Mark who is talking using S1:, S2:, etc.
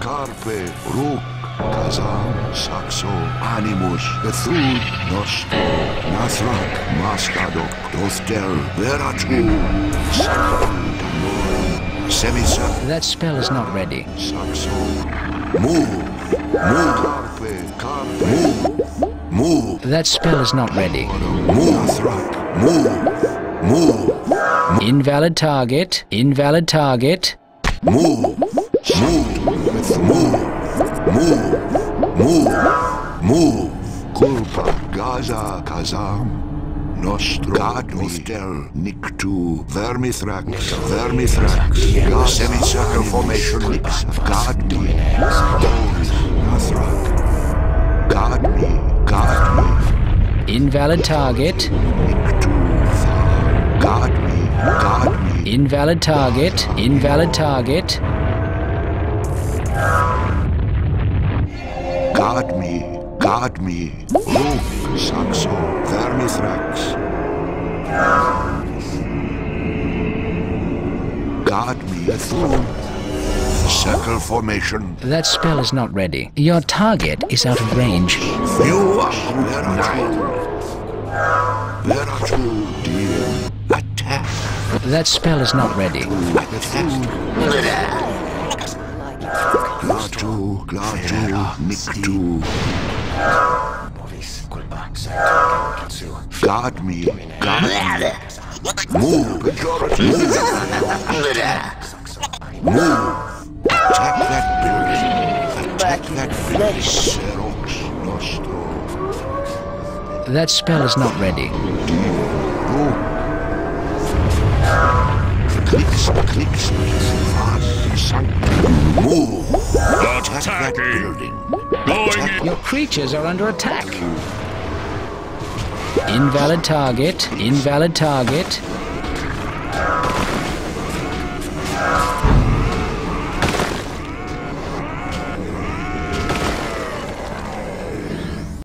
S1: Carpe, Rook, Saxo, Animus, Nostro, Maskadok, Veratu, Semisa.
S2: That spell is not ready.
S1: Saxo. Move, move, Carpe, Carpe, move, move.
S2: That spell is not ready.
S1: Move, Nathrak. Move, Move,
S2: Invalid target. Invalid target.
S1: Move, move, move, move, move, move. Culpa, Gaza, Kazam, Nostro, Gadmithel, Nictu, Vermithrax, Vermithrax, Semicircle formation, Gadmi, Bones, Nathrak, Gadmi, Gadmi,
S2: Invalid target. Invalid target. Invalid target.
S1: Guard me, guard me. Rook, Saxo, Vermithrax. Guard me, Bethune. Circle formation.
S2: That spell is not ready. Your target is out of range.
S1: You are dear.
S2: That spell is not ready.
S1: Bethune. Glatu, Glatu, Guard me, guard me. Move, majority. Move. Attack that building. Attack that.
S2: That spell is not ready. Your creatures are under attack. Invalid target. Invalid target.